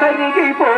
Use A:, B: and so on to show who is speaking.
A: ಕರಿಗೆ ಪೋ